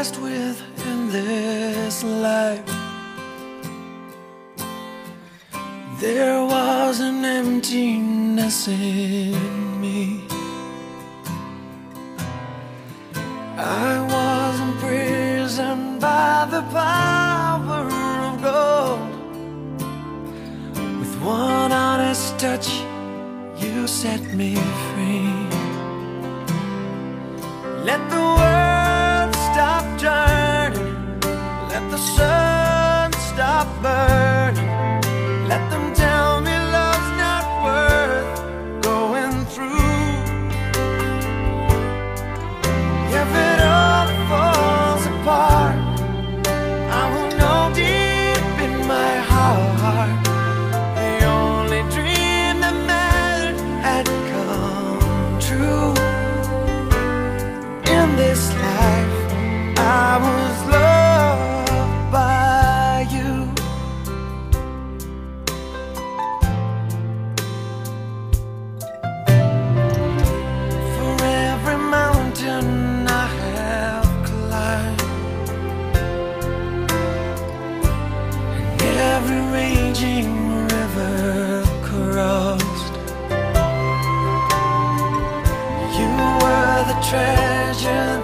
blessed with in this life. There was an emptiness in me. I was imprisoned by the power of gold. With one honest touch, you set me free. Let the this life, I was loved by you. For every mountain I have climbed, and every raging river crossed, you were the treasure 的